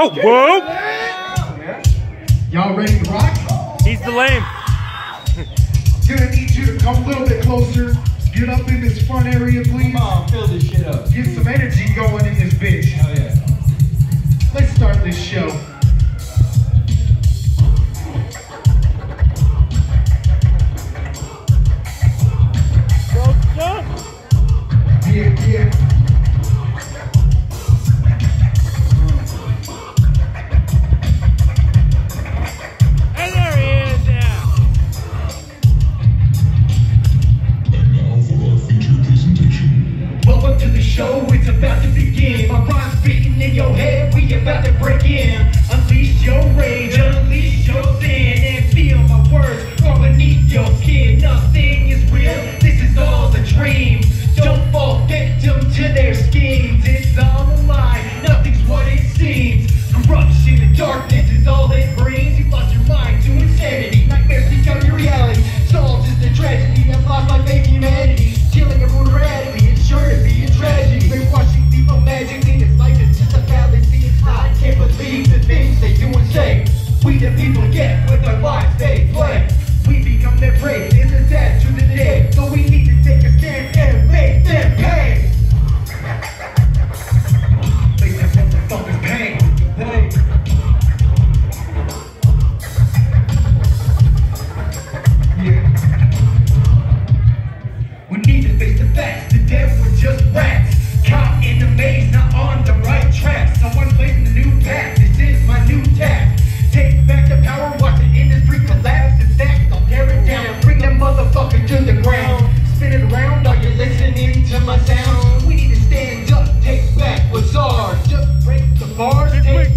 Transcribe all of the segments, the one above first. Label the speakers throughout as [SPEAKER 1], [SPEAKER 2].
[SPEAKER 1] Whoa, whoa!
[SPEAKER 2] Y'all ready to rock?
[SPEAKER 1] He's the lame.
[SPEAKER 2] Gonna need you to come a little bit closer. Get up in this front area, please.
[SPEAKER 3] Come on, fill this shit up.
[SPEAKER 2] Get some energy going in this bitch.
[SPEAKER 3] Hell yeah.
[SPEAKER 2] Let's start this show. Yeah, yeah.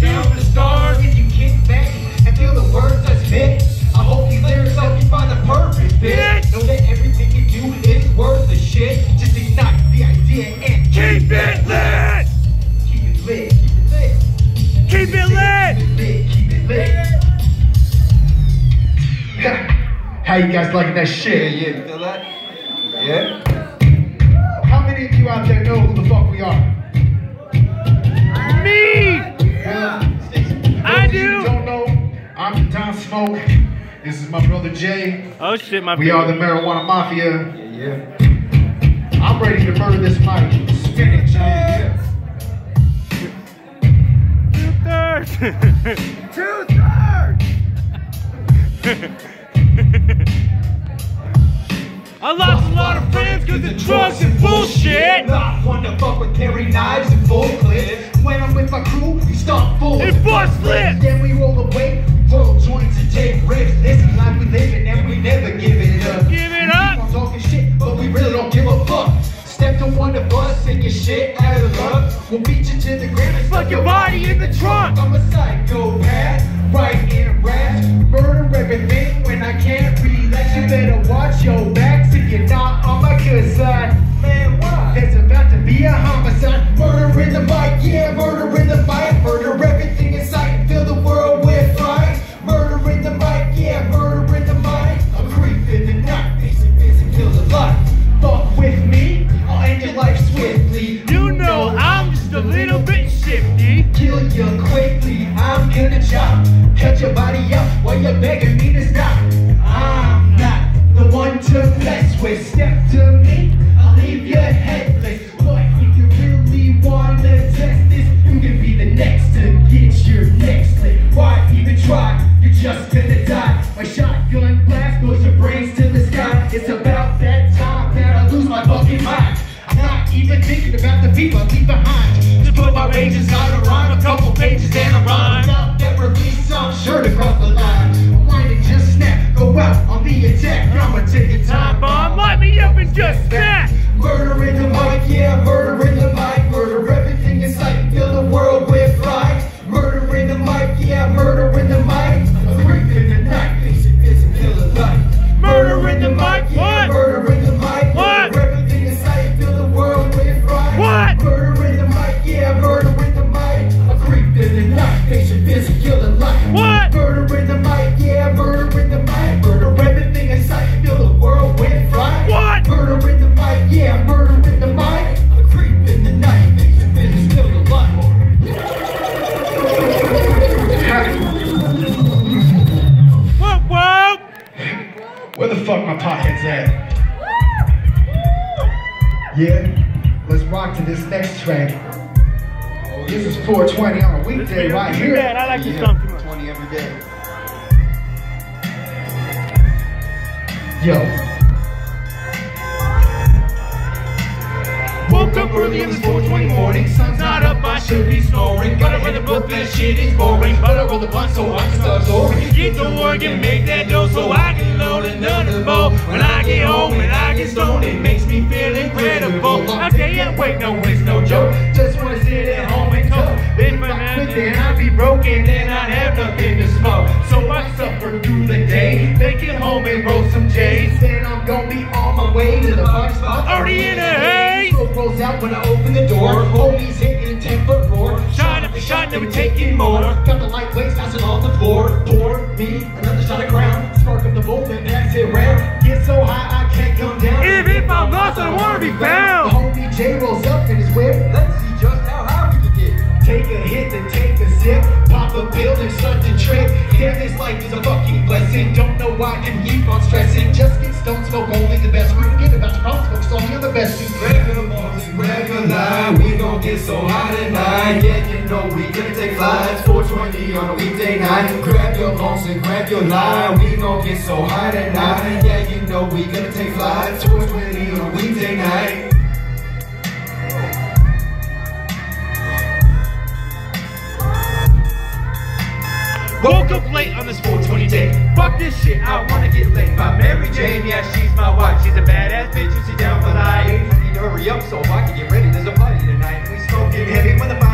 [SPEAKER 4] Bars, take down the stars. If you kick back and feel the words I hope these lyrics help you find the perfect fit. Know that everything you do is worth the shit. Just ignite the idea and
[SPEAKER 1] Keep it lit!
[SPEAKER 4] keep it lit. Keep it lit.
[SPEAKER 1] Keep it lit!
[SPEAKER 4] lit. Keep it lit. How you guys liking that shit?
[SPEAKER 3] yeah, you feel that? Yeah?
[SPEAKER 2] How many of you out there know Smoke. This is my brother Jay.
[SPEAKER 1] Oh shit, my brother.
[SPEAKER 2] We are the Marijuana Mafia.
[SPEAKER 3] Yeah, yeah.
[SPEAKER 2] I'm ready to murder this mic. Spin it, Jay.
[SPEAKER 1] Two-thirds! I lost a lot of friends because of drugs and bullshit!
[SPEAKER 4] Not one to fuck with carry knives and full clips. When I'm with my crew, we start full.
[SPEAKER 1] And bust lit!
[SPEAKER 4] Then we roll away, roll joints and take. This is life we live in and we never give it up.
[SPEAKER 1] Give it
[SPEAKER 4] We
[SPEAKER 1] up.
[SPEAKER 4] keep on talking shit, but we really don't give a fuck. Step to one of us and get shit out of luck. We'll beat you to the ground and
[SPEAKER 1] Fuck your body in the trunk!
[SPEAKER 4] I'm a psychopath, right in a rash. Murder everything when I can't relax. You better watch your backs if you're not on my good side. Man, get Murder in the mic,
[SPEAKER 5] at? Yeah, let's rock to this next track. This is 420 on a weekday right
[SPEAKER 1] Man,
[SPEAKER 5] here.
[SPEAKER 1] I like this song too much.
[SPEAKER 2] 20 every day.
[SPEAKER 5] Yo,
[SPEAKER 1] Woke up early in this 420 morning, sun's not up, I should be snoring. Gotta run the book, that shit is boring. But I roll the blunt so I can start soaring. Get to work and make that dough so I can load another bowl. When I get home and I get stoned, it makes me feel incredible. I can't wait, no, it's no joke. Just wanna sit at home and cook. If I not then I'd be broken, then I'd have nothing to smoke. So I suffer through the day, make it home and roll some J's.
[SPEAKER 4] Then I'm gonna be on my way to the party spot.
[SPEAKER 1] Already in a haze.
[SPEAKER 4] Out when I open the door. Homies hitting a 10 foot roar.
[SPEAKER 1] Shot after shot, never taking more.
[SPEAKER 4] Got the light lightweights bouncing on the floor. Pour me another shot of crown. Spark up the bowl and pass it round. Get so high I can't come down.
[SPEAKER 1] If, if I'm lost, I don't wanna be
[SPEAKER 4] The
[SPEAKER 1] found.
[SPEAKER 4] homie J rolls up in his whip.
[SPEAKER 2] Let's see just how high we can get.
[SPEAKER 4] Take a hit, then take a sip. Pop a pill and start to trip. Damn, this life is a fucking blessing. Don't know why and keep on stressing. Just
[SPEAKER 2] 420 on night. Grab your balls and grab your line. We gon' get so high tonight. Yeah, you know we gonna take flights. 420 on a weekday night.
[SPEAKER 1] Woke up late on this 420 day. Fuck this shit, I wanna get laid by Mary Jane. Yeah, she's my wife. She's a badass bitch and she's down for life.
[SPEAKER 2] Need to hurry up so I can get ready. There's a party tonight. We smoking heavy when the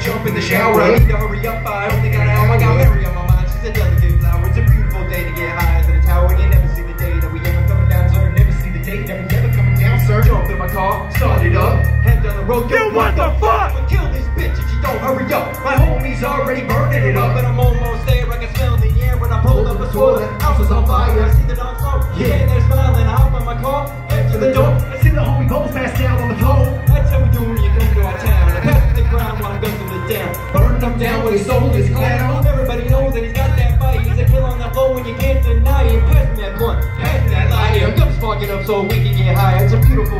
[SPEAKER 2] jump in the shower. I need to hurry up. I only got an hour. I got Mary on my mind. She's a delicate flower. It's a beautiful day to get higher than a tower. You never see the day that we ever coming down, sir. Never see the day that we ever coming down, sir. Jump in my car, start it up, head down the road.
[SPEAKER 1] Yo, what the fuck?
[SPEAKER 2] But kill this bitch if she don't hurry up. My homie's already burning it up, and I'm almost there. I can smell the air when I pull up a swirl. House is on fire. I see the dogs smoke. Yeah, and they're smiling. I hop in my car, head to the door.
[SPEAKER 4] I see the homie Bose pass down on the floor.
[SPEAKER 2] That's how we do when you come to our town. I pass the ground while I guzzle it down. Burn them down when his soul is clown. Everybody knows that he's got that fight. He's a killer on the flow when you can't deny it. Pass that blunt, pass that light. I'm gonna spark it up so we can get high. It's a beautiful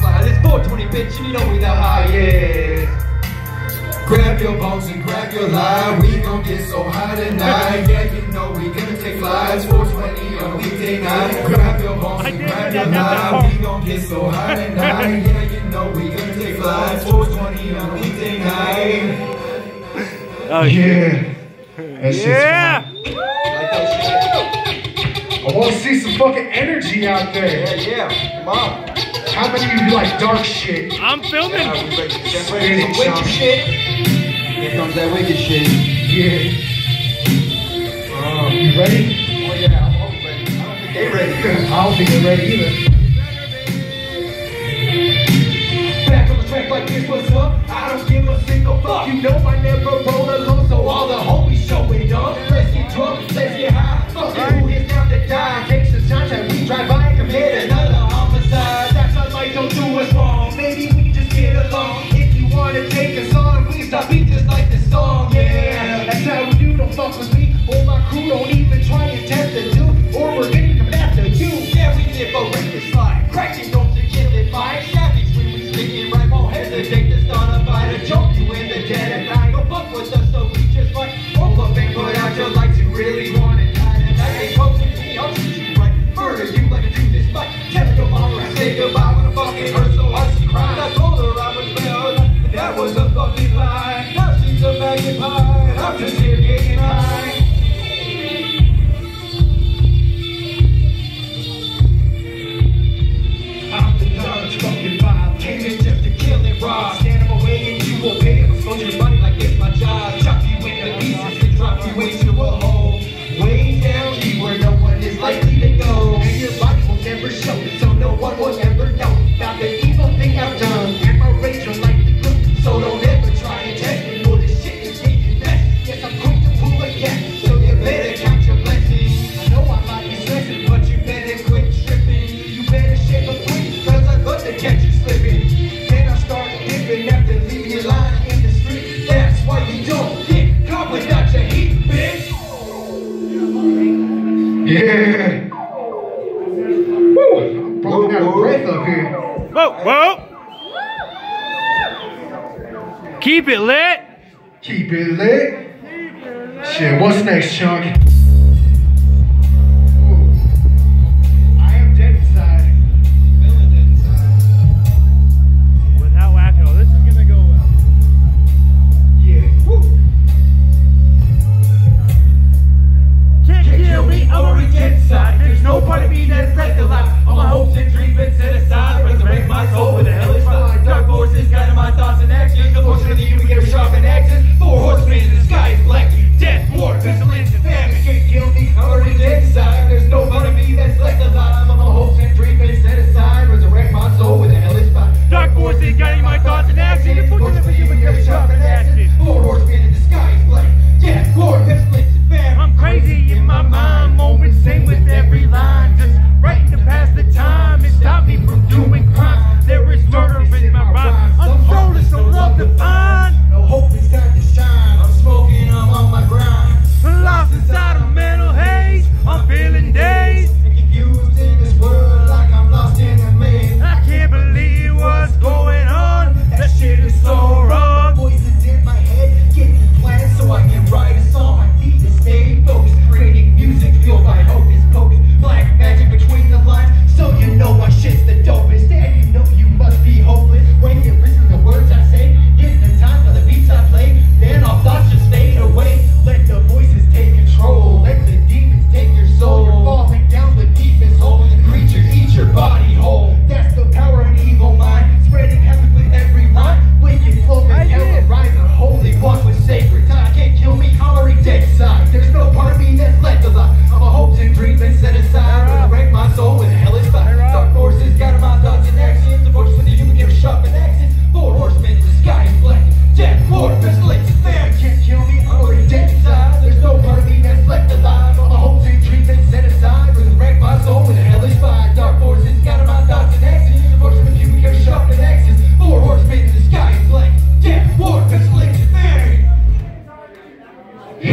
[SPEAKER 2] fly. This 420 bitch, and you know we that high, yeah. Grab your bones and grab your line. We gon' get so high tonight. Yeah, know we gonna take flights. 420 on a weekday night. Grab your bones
[SPEAKER 1] I
[SPEAKER 2] and
[SPEAKER 1] did
[SPEAKER 2] grab your
[SPEAKER 1] that's
[SPEAKER 2] line. We gon' get so high tonight. Yeah, you know we gonna take flights. 420 on a weekday night.
[SPEAKER 1] Oh,
[SPEAKER 5] yeah. That
[SPEAKER 1] Yeah.
[SPEAKER 5] fun.
[SPEAKER 2] Like that shit?
[SPEAKER 5] I want to see some fucking energy out there.
[SPEAKER 2] Yeah, yeah. Come on.
[SPEAKER 5] How many of you like dark shit?
[SPEAKER 1] I'm
[SPEAKER 2] Yeah,
[SPEAKER 1] filming.
[SPEAKER 2] we ready to get ready wicked shit. Here comes that wicked shit.
[SPEAKER 5] Yeah. You ready?
[SPEAKER 2] oh yeah, I'm always ready. I don't think they ready.
[SPEAKER 5] I don't think they're ready either.
[SPEAKER 4] Back on the track like this was up. I don't give a single fuck. You know I never roll Yeah. Woo. Breath up here.
[SPEAKER 1] Whoa, whoa. Keep it lit.
[SPEAKER 4] Keep it lit. Shit, what's next, Chunk?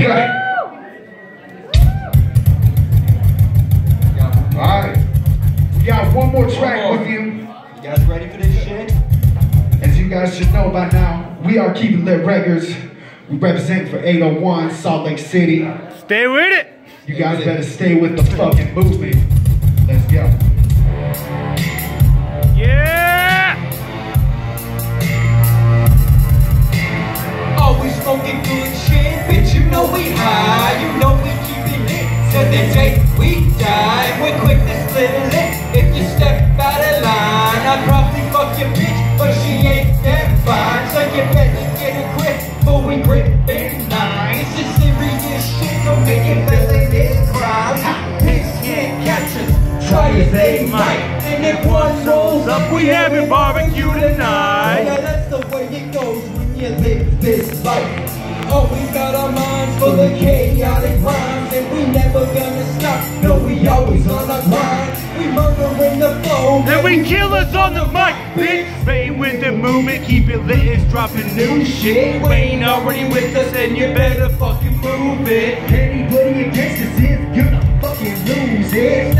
[SPEAKER 4] Yeah. Alright. We got one more track with you.
[SPEAKER 2] You guys ready for this shit?
[SPEAKER 4] As you guys should know by now, we are Keep It Lit Records. We represent for 801 Salt Lake City.
[SPEAKER 1] Stay with it.
[SPEAKER 4] You guys better stay with the fucking movement.
[SPEAKER 2] Us, try as they might. And if one rolls up,
[SPEAKER 1] We having barbecue tonight.
[SPEAKER 2] yeah, that's the way it goes when you live this life. Always got our minds full of chaotic rhymes, and we never gonna stop. No, we always on our grind. We murdering the flow.
[SPEAKER 1] And we kill us on the mic, bitch. Stay with the movement, keep it lit, it's dropping new shit. Ain't already with us, and you better fucking move it.
[SPEAKER 2] Anybody against us is gonna fucking lose it.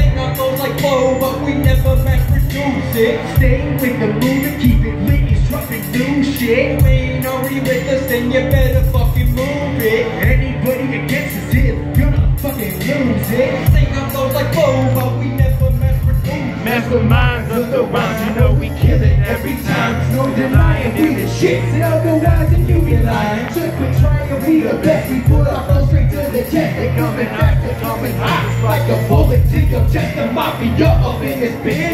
[SPEAKER 2] Mass it. Stay with the movement, keep it lit, it's dropping new shit. You ain't already with us, then you better fucking move it. Anybody against us is gonna fucking lose it. Think our flows like flow, but we never mass produce.
[SPEAKER 1] Masterminds of the rhymes, you know we kill it every time.
[SPEAKER 2] No denying we the shit, and otherwise and you be lying. Just we trying to be the best, we put our flow straight to the chest. They coming they coming hot, like a bullet to your chest. The mafia up in this bitch,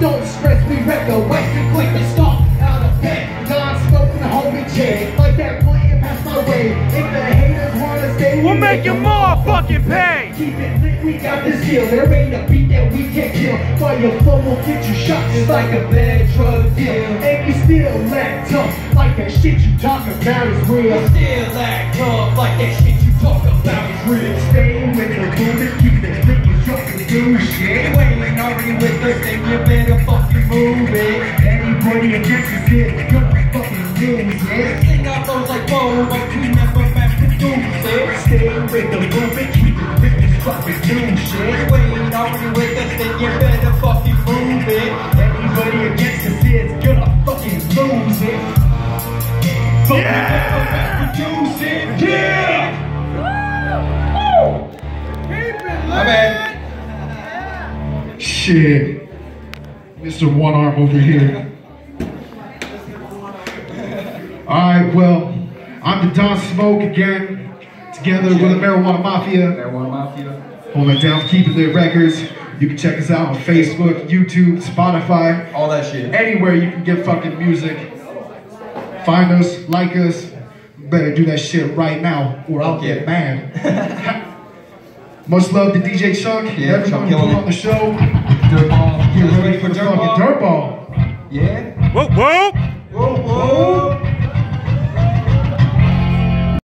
[SPEAKER 2] Don't stress, we wreck the west, we quick to stomp out of bed. Non-smoking homie J, like that playing past my way. If the haters wanna stay,
[SPEAKER 1] We'll make you more fucking pay.
[SPEAKER 2] Keep it lit, we got the skill. There ain't a beat that we can't kill. While your flow will get you shot just like a bad drug deal. And we still act tough, like that shit you talk about is real. Still act tough, like that shit you talk about is real. Stay with the shit. You already with us, then you better fucking move it. Anybody against is gonna fucking lose it. Sing our flows like whoa, but we
[SPEAKER 4] Mr. One Arm over here. Alright, well, I'm the Don Smoke again, together with the Marijuana Mafia.
[SPEAKER 2] Marijuana Mafia.
[SPEAKER 4] Holding it down, for keeping the records. You can check us out on Facebook, YouTube, Spotify,
[SPEAKER 2] All that shit.
[SPEAKER 4] anywhere you can get fucking music. Find us, like us. Better do that shit right now, or I'll
[SPEAKER 2] Yeah.
[SPEAKER 4] get mad. Much love to DJ Chuck,
[SPEAKER 2] Yeah,
[SPEAKER 4] everyone
[SPEAKER 2] Chuck
[SPEAKER 4] who on the show
[SPEAKER 2] dirt.
[SPEAKER 4] Get ready for dirt
[SPEAKER 2] Dirtball.
[SPEAKER 4] Dirt ball.
[SPEAKER 2] Yeah.
[SPEAKER 1] Whoa, whoa.
[SPEAKER 2] Whoa, whoa.